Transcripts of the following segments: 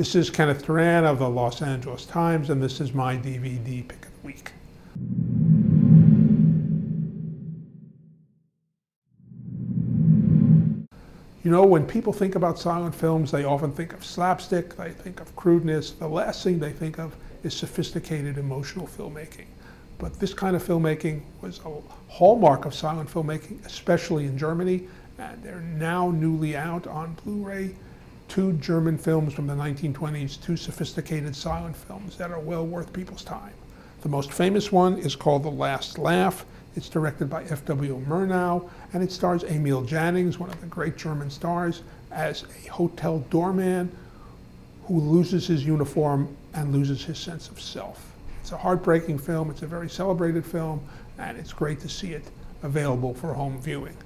This is Kenneth Turan of the Los Angeles Times, and this is my DVD pick of the week. You know, when people think about silent films, they often think of slapstick, they think of crudeness. The last thing they think of is sophisticated emotional filmmaking. But this kind of filmmaking was a hallmark of silent filmmaking, especially in Germany, and they're now newly out on Blu-ray. Two German films from the 1920s, two sophisticated silent films that are well worth people's time. The most famous one is called The Last Laugh. It's directed by F.W. Murnau, and it stars Emil Jannings, one of the great German stars, as a hotel doorman who loses his uniform and loses his sense of self. It's a heartbreaking film, it's a very celebrated film, and it's great to see it available for home viewing.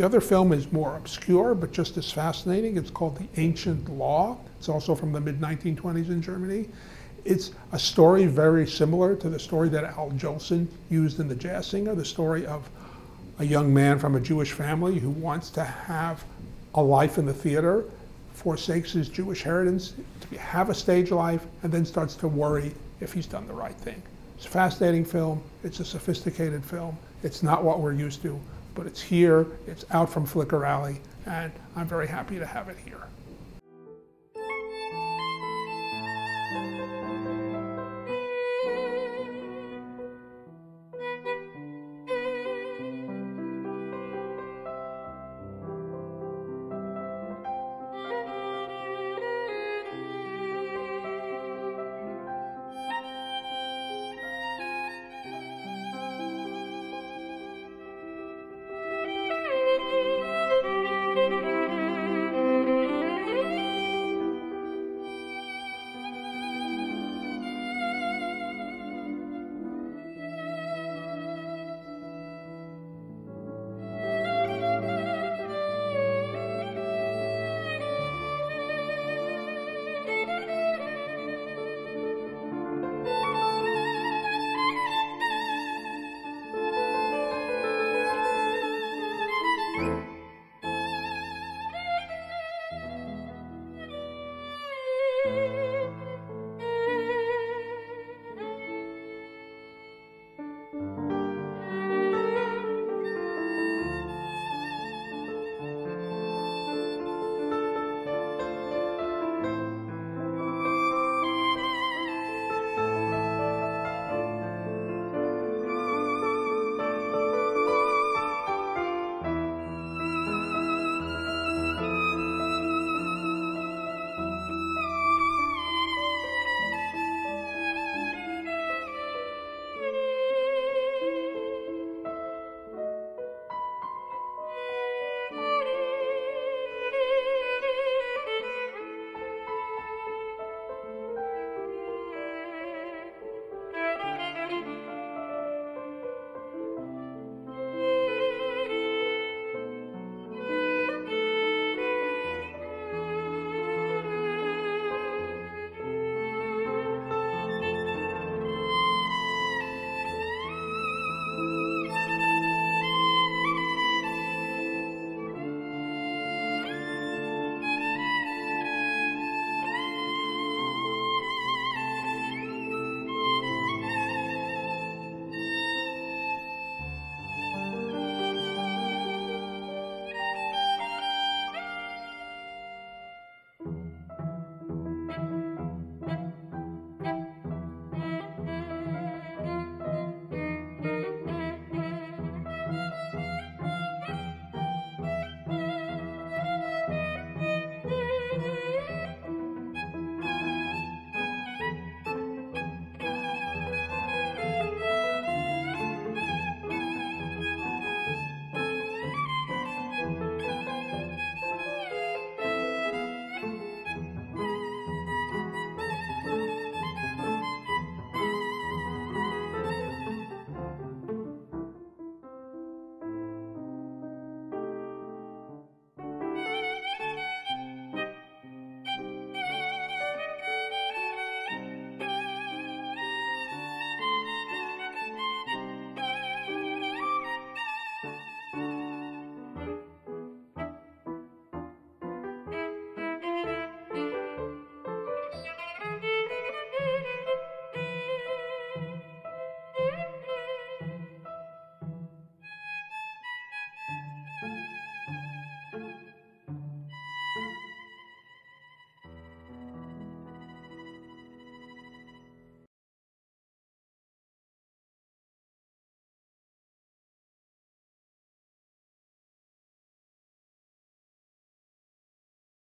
The other film is more obscure, but just as fascinating. It's called The Ancient Law. It's also from the mid-1920s in Germany. It's a story very similar to the story that Al Jolson used in The Jazz Singer, the story of a young man from a Jewish family who wants to have a life in the theater, forsakes his Jewish heritage to have a stage life, and then starts to worry if he's done the right thing. It's a fascinating film. It's a sophisticated film. It's not what we're used to, but it's here, it's out from Flicker Alley, and I'm very happy to have it here.